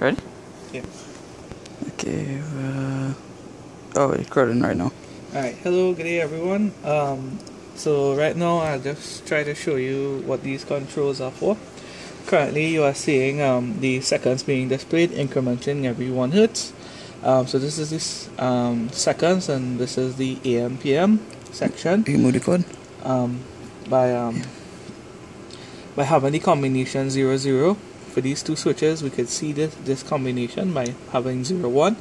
Ready? Yeah. Okay. Uh, oh, recording right now. Alright, hello, good day everyone. Um, so right now I'll just try to show you what these controls are for. Currently you are seeing um, the seconds being displayed incrementing every 1 hertz. Um, so this is this um, seconds and this is the AM PM section. You move the code. Um, by um, by having the combination 00 zero for these two switches we can see this, this combination by having 0 1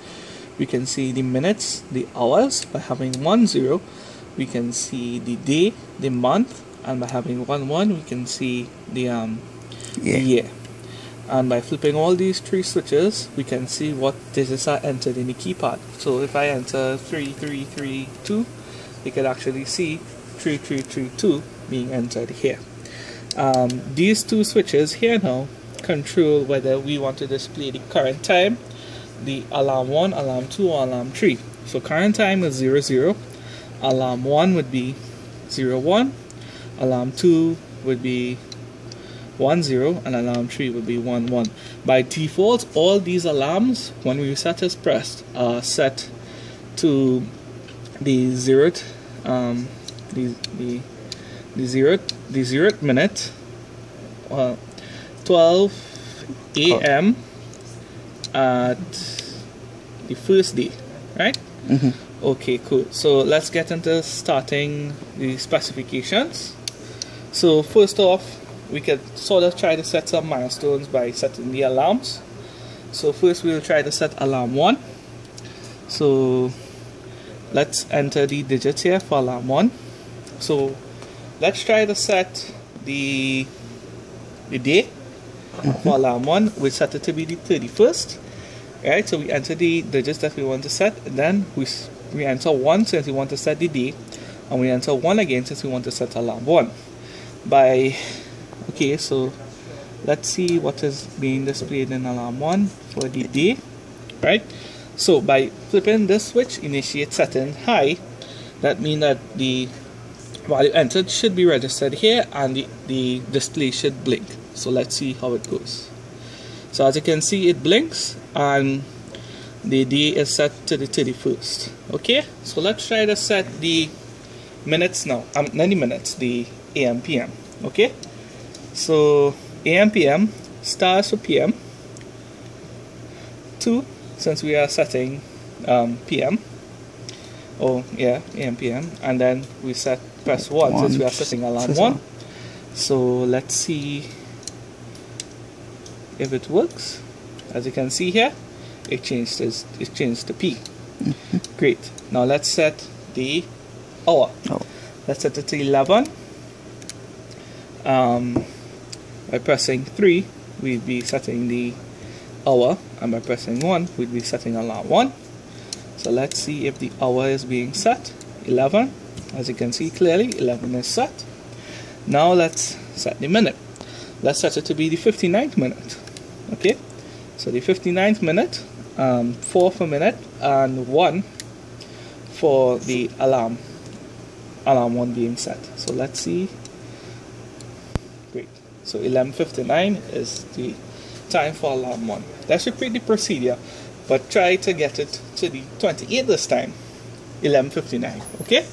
we can see the minutes the hours by having 1 0 we can see the day the month and by having 1 1 we can see the um Yeah. year. And by flipping all these three switches we can see what digits are entered in the keypad. So if I enter 3332 you can actually see 3332 being entered here. Um, these two switches here now control whether we want to display the current time, the alarm 1, alarm 2, or alarm 3. So current time is 00, 0. alarm 1 would be 0, 01, alarm 2 would be 10, 0, and alarm 3 would be 11. 1. By default, all these alarms, when we set as pressed, are set to the zeroth, um, the, the, the zeroth, the zeroth minute, uh, 12 a.m. at the first day, right? Mhm. Okay, cool. So let's get into starting the specifications. So first off, we could sort of try to set some milestones by setting the alarms. So first we'll try to set alarm 1. So let's enter the digits here for alarm 1. So let's try to set the the day Uh, for alarm 1. We set it to be the 31st. Right, so we enter the digits that we want to set, then we, we enter 1 since we want to set the day, and we enter 1 again since we want to set alarm 1. By, okay, so let's see what is being displayed in alarm 1 for the day, right? So by flipping this switch, initiate setting high, that means that the value entered should be registered here and the, the display should blink. So let's see how it goes. So as you can see it blinks and the day is set to the 31st. Okay, so let's try to set the minutes now. Um, not the minutes, the AM PM. Okay, so AM PM stars for PM. Two, since we are setting um, PM. Oh yeah, AM PM, and then we set press one, since we are setting alarm one. one. So let's see if it works. As you can see here, it changed this, it changed to P. Great. Now let's set the hour. Oh. Let's set it to 11. Um, by pressing 3, we'd be setting the hour, and by pressing 1, we'd be setting alarm 1. So let's see if the hour is being set. 11. As you can see clearly, 11 is set. Now let's set the minute. Let's set it to be the 59th minute. Okay? So the 59th minute, um, 4 for minute, and 1 for the alarm. Alarm 1 being set. So let's see. Great. So 11.59 is the time for alarm 1. Let's repeat the procedure, but try to get it to the 28th this time. 11.59. Okay?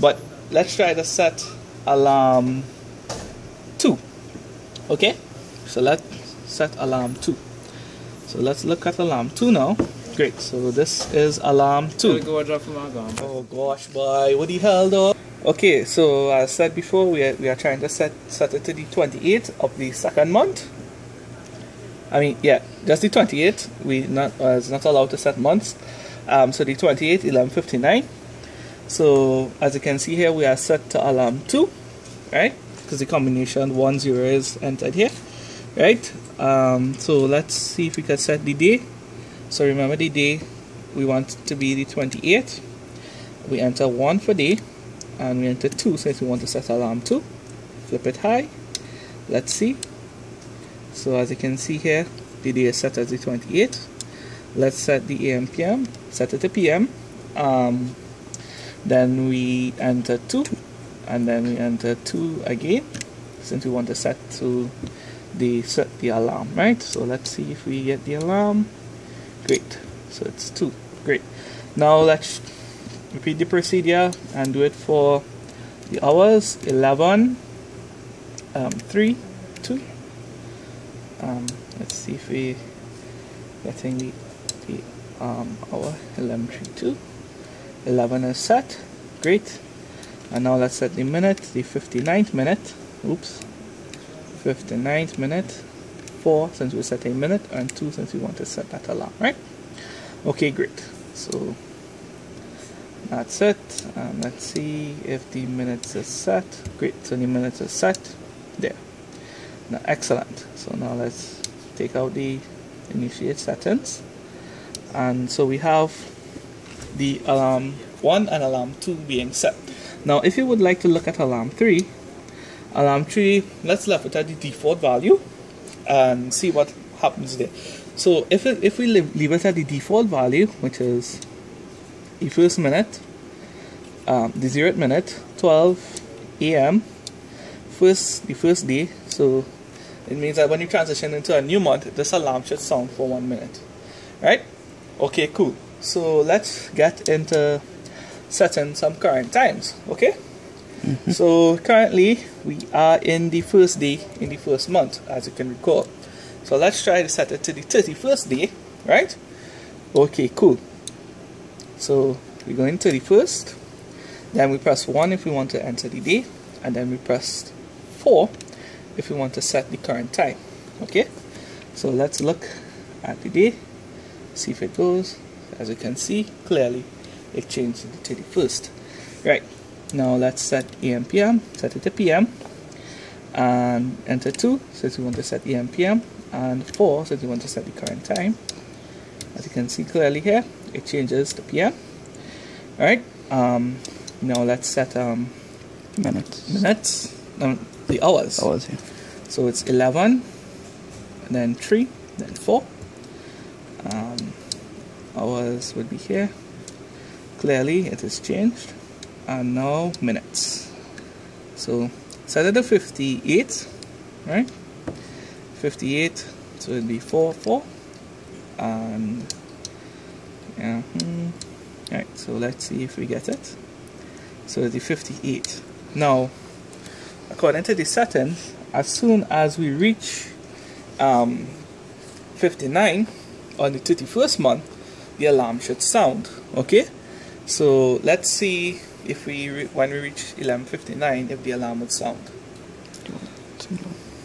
But let's try to set alarm 2. Okay? So let's set alarm 2. So let's look at alarm 2 now. Great. So this is alarm 2. go drop from my. Oh gosh, boy, what the hell, though? Okay, so as I said before, we are, we are trying to set set it to the 28th of the second month. I mean, yeah, just the 28th. We not was not allowed to set months. Um, so the 28th, 11:59. So as you can see here, we are set to alarm two, right? Because the combination one zero is entered here, right? Um, so let's see if we can set the day. So remember the day we want to be the 28th. We enter 1 for day and we enter 2 since we want to set alarm 2. Flip it high. Let's see. So as you can see here, the day is set as the 28th. Let's set the AM PM, set it to PM. Um, then we enter 2 and then we enter 2 again since we want to set to the set the alarm right? So let's see if we get the alarm. Great. So it's 2 great. Now let's repeat the procedure and do it for the hours. 11 um, 3 2 um, let's see if we getting the, the um, hour. 11 3 2 11 is set. Great. And now let's set the minute the 59th minute. Oops 59th minute 4 since we set a minute and 2 since we want to set that alarm right? Okay great. So that's it and let's see if the minutes is set. Great so the minutes is set there. Now excellent. So now let's take out the initiate settings. And so we have the alarm 1 and alarm 2 being set. Now if you would like to look at alarm 3 alarm 3 let's leave it at the default value and see what happens there. So if, it, if we leave, leave it at the default value which is the first minute um, the zeroth minute 12 a.m first the first day. So it means that when you transition into a new month this alarm should sound for one minute. Right? Okay cool. So let's get into setting some current times. Okay Mm-hmm. So currently we are in the first day in the first month, as you can recall. So let's try to set it to the 31st day, right? Okay, cool. So we go into the first, then we press 1 if we want to enter the day, and then we press 4 if we want to set the current time. Okay, so let's look at the day, see if it goes. As you can see, clearly it changed to the 31st. Right, now let's set AM PM, set it to PM and enter 2 since we want to set AM PM, and 4 since we want to set the current time. As you can see clearly here, it changes to PM. Alright, um, now let's set um, minutes. Minutes, um, the hours. Hours, yeah. So it's 11, then 3, then 4. Um, hours would be here. Clearly it is changed and now minutes. So to 58 right? 58 so it'd be 4 4 and yeah hmm. right so let's see if we get it. So the 58 now according to the settings as soon as we reach um, 59 on the 31st month the alarm should sound okay? So let's see if we when we reach 11:59 if the alarm would sound.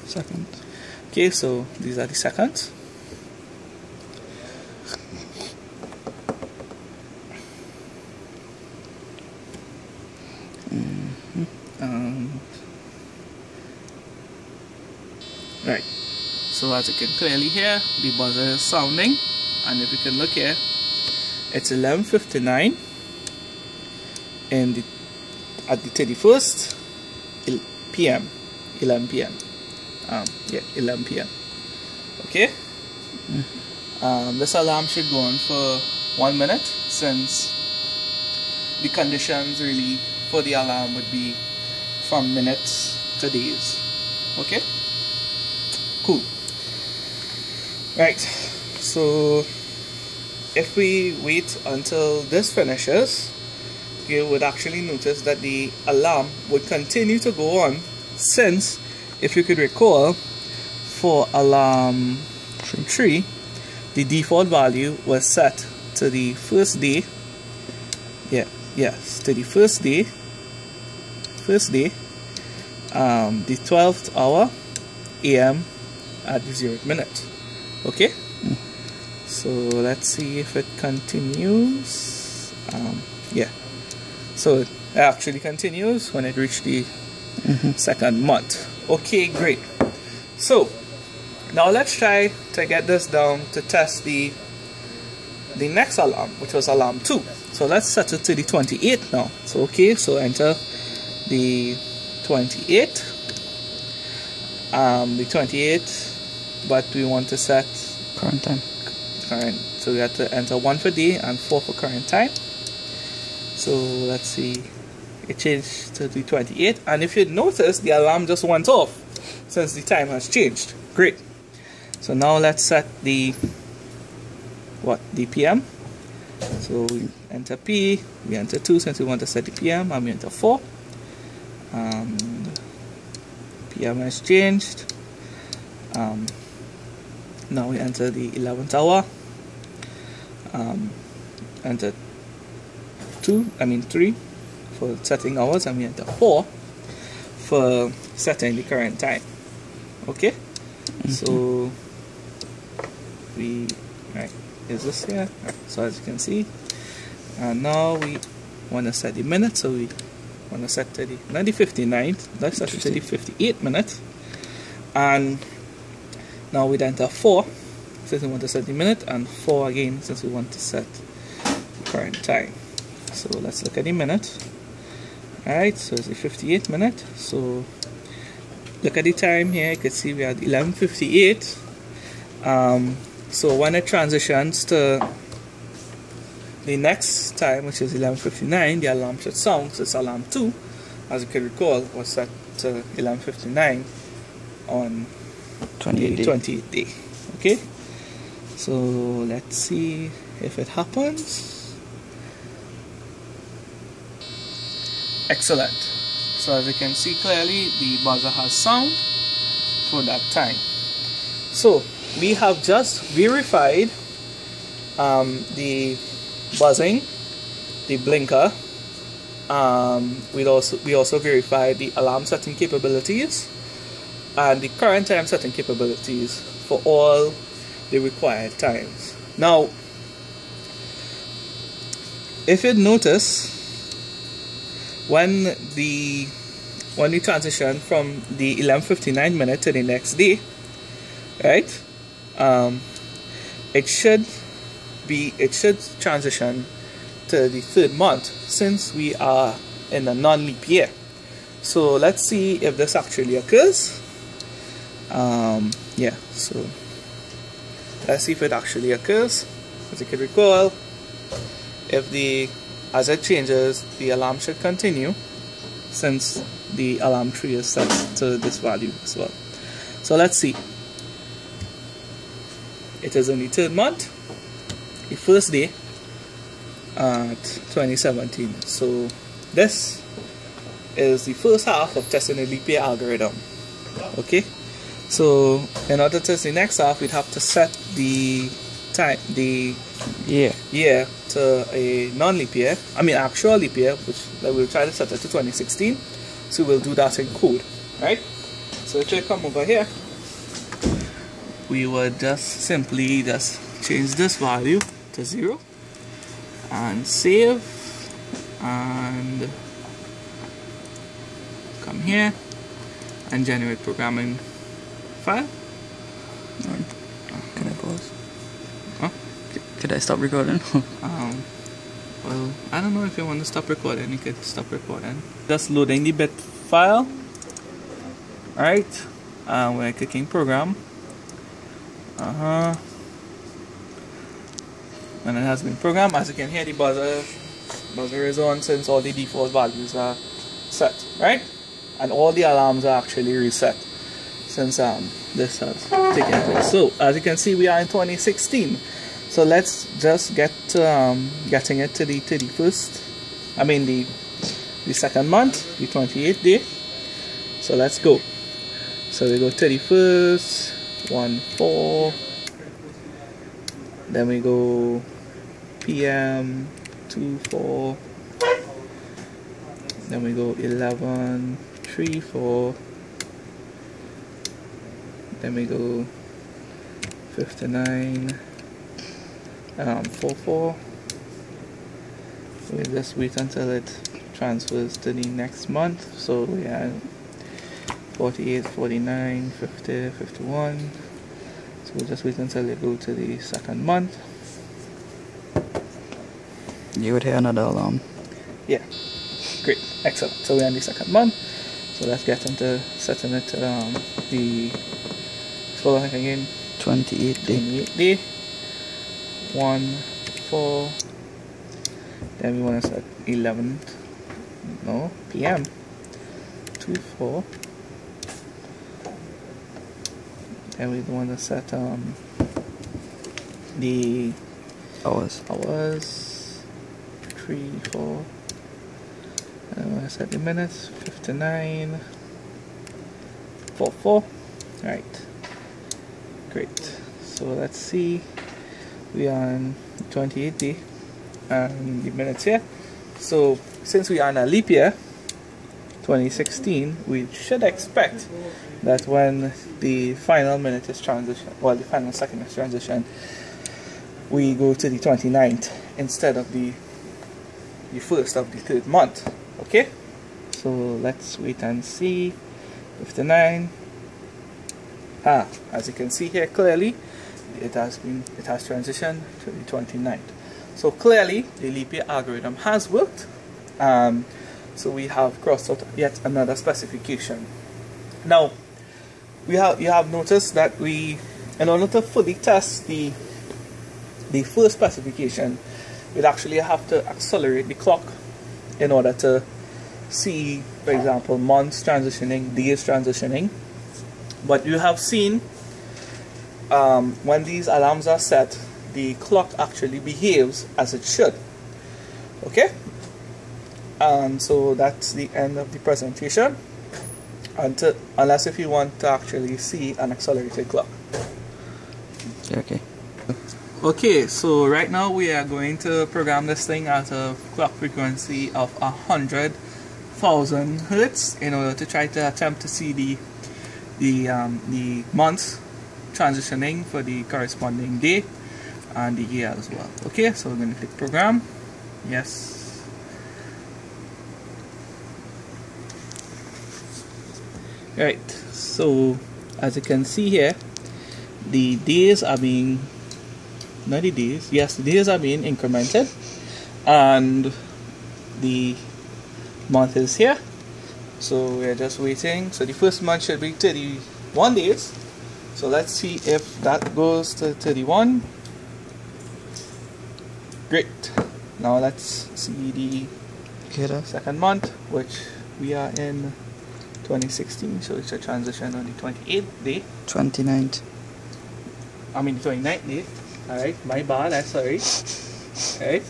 Seconds. Okay, so these are the seconds. Mm -hmm. And right. So as you can clearly hear, the buzzer is sounding, and if you can look here, it's 11:59 and the, at the 31st p.m. 11 p.m. Um, yeah, 11 p.m. Okay. Um, this alarm should go on for one minute since the conditions really for the alarm would be from minutes to days. Okay. Cool. Right. So if we wait until this finishes you would actually notice that the alarm would continue to go on since, if you could recall, for alarm 3, the default value was set to the first day. Yeah, yes, to the first day. First day, um, the 12th hour AM at the 0th minute. Okay? Mm. So let's see if it continues. Um, yeah. So it actually continues when it reached the mm -hmm. second month. Okay, great. So now let's try to get this down to test the the next alarm, which was alarm 2. So let's set it to the 28th now. So okay, so enter the 28th. Um, the 28th, but we want to set current time. Current. So we have to enter one for day and four for current time so let's see it changed to the 28 and if you notice the alarm just went off since the time has changed. Great. So now let's set the what the PM. So we enter P, we enter 2 since we want to set the PM, and we enter 4. And PM has changed. Um, now we enter the 11th hour. Um, enter 2, I mean 3 for setting hours, and we enter 4 for setting the current time. Okay? Mm-hmm. So we right is this here right. so as you can see and now we want to set the minute so we want to set to the not the 59th let's set it to the 58 minute and now we enter 4 since we want to set the minute and 4 again since we want to set the current time so let's look at the minute alright so it's the 58 minute so look at the time here you can see we are at 1158 um, so when it transitions to the next time, which is 11.59, the alarm should sound. So it's alarm 2, as you can recall, was set to 11.59 on 28th the 28th day. Okay? So let's see if it happens. Excellent. So as you can see clearly, the buzzer has sound for that time. So we have just verified um, the buzzing, the blinker. Um, we also we also verified the alarm setting capabilities and the current time setting capabilities for all the required times. Now, if you notice, when the when we transition from the 11:59 minute to the next day, right? um, it should be it should transition to the third month since we are in a non-leap year so let's see if this actually occurs um, yeah so let's see if it actually occurs as you can recall if the as it changes the alarm should continue since the alarm tree is set to this value as well so let's see it is the third month, the first day at 2017. So this is the first half of testing the leap year algorithm. Okay, so in order to test the next half, we'd have to set the time, the year, year to a non-leap year. I mean actual leap year, which we'll try to set it to 2016. So we'll do that in code, right? So if you come over here we would just simply just change this value to 0 and save and come here and generate programming file? Huh? Could I stop recording? um, well, I don't know if you want to stop recording, you could stop recording. Just loading the bit file. Alright, uh, we're clicking program uh-huh. And it has been programmed. As you can hear, the buzzer, buzzer is on since all the default values are set, right? And all the alarms are actually reset since um, this has taken place. So, as you can see, we are in 2016. So let's just get um, getting it to the 31st. I mean the the second month, the 28th day. So let's go. So we go 31st, 1 4 then we go PM 2 4 then we go 11 3 4 then we go 59 um, 4 4 we just wait until it transfers to the next month so we have 48, 49, 50, 51. So we'll just wait until it go to the second month. You would hear another alarm. Yeah, great, excellent. So we're in the second month. So let's get into setting it to um, the, back again. 28 day. 28 day. 1, 4. Then we want to set 11, no, PM. 2, 4. and we want to set um, the Hours. hours, three, four, and we want to set the minutes, 59, 4, 4. Right. Great. So let's see. We are in 28th day and the minutes here. So since we are in a leap year, 2016, we should expect that when the final minute is transition, well, the final second is transition, we go to the 29th instead of the the first of the third month. Okay, so let's wait and see. 59. Ah, as you can see here clearly, it has been it has transitioned to the 29th. So clearly, the leap year algorithm has worked. Um, so we have crossed out yet another specification. Now, we have you have noticed that we, in order to fully test the the first specification, we'd actually have to accelerate the clock in order to see, for example, months transitioning, days transitioning. But you have seen um, when these alarms are set, the clock actually behaves as it should. Okay? And so that's the end of the presentation. Until, unless if you want to actually see an accelerated clock. Okay. Okay, so right now we are going to program this thing at a clock frequency of a hundred thousand hertz in order to try to attempt to see the the um, the months transitioning for the corresponding day and the year as well. Okay, so we're going to click program. Yes. Right, so as you can see here, the days are being, not the days, yes, the days are being incremented and the month is here. So we're just waiting. So the first month should be 31 days. So let's see if that goes to 31. Great. Now let's see the second month, which we are in 2016. So it's a transition on the 28th day. 29th. I mean 29th day. Alright, my bad, I'm sorry. Alright.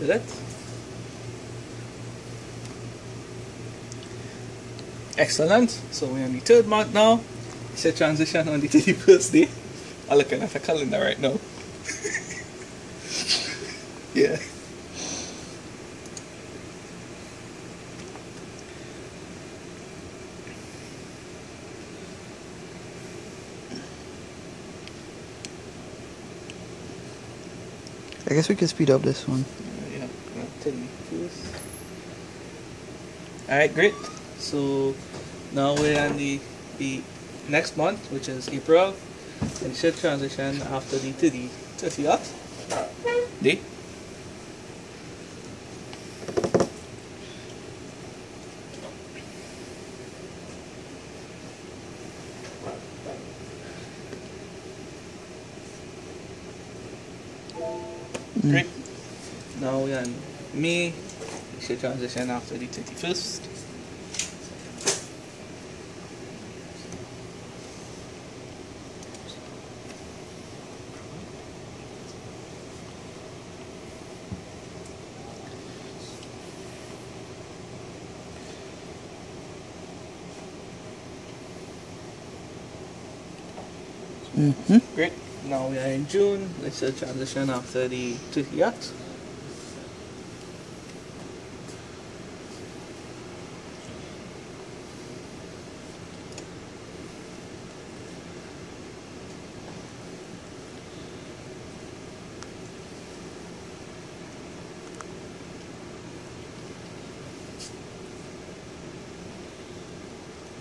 It? Excellent. So we're on the third month now. It's a transition on the 31st day. I'm looking at the calendar right now. yeah. I guess we can speed up this one. Yeah, tell me first. Alright, great. So now we're on the the next month, which is April, and should transition after the 30, 30th day. Great. Now we're on May. It should transition after the 31st. Mm-hmm. Great. Now we are in June. It's a transition after the 30th.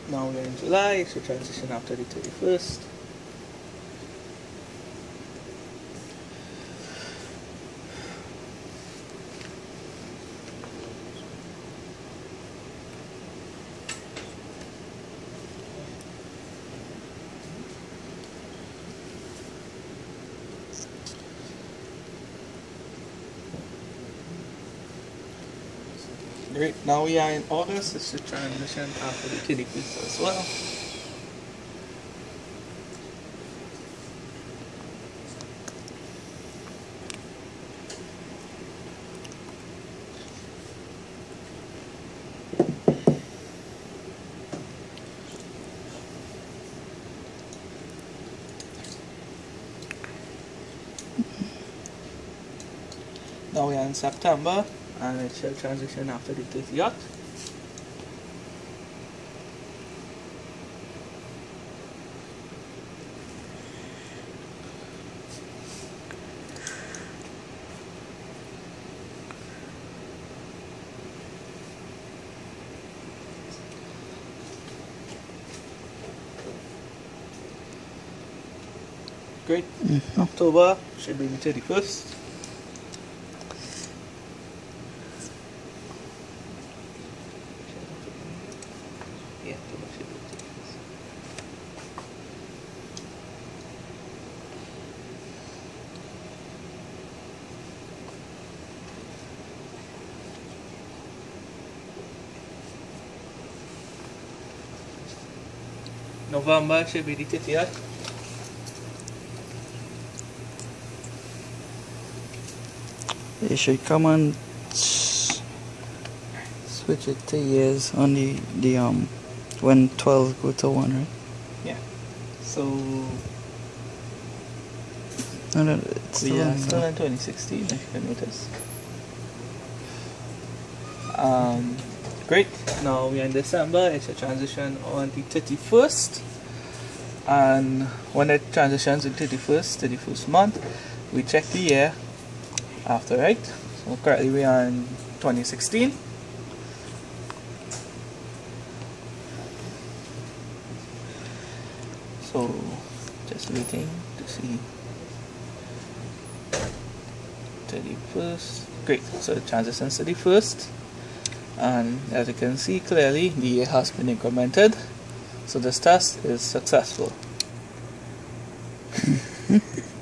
Now we're in July, a transition after the 31st. Great. Now we are in August. It's the transition after the kiddie quiz as well. Now we are in September and it shall transition after the 30th. Great. Mm-hmm. October should be the 31st. Yeah, October should be the 31st. November should be the 30th. It should come and switch it to years on the, the um when 12 go to 1, right? Yeah so No, no, it's still are still in 2016, if you can notice. Um, great. Now we are in December. It's a transition on the 31st, and when it transitions to 31st, 31st month, we check the year after, right? So currently we are in 2016. So just waiting to see 31st. Great, so it transitions to the first, and as you can see clearly, the year has been incremented. So this test is successful.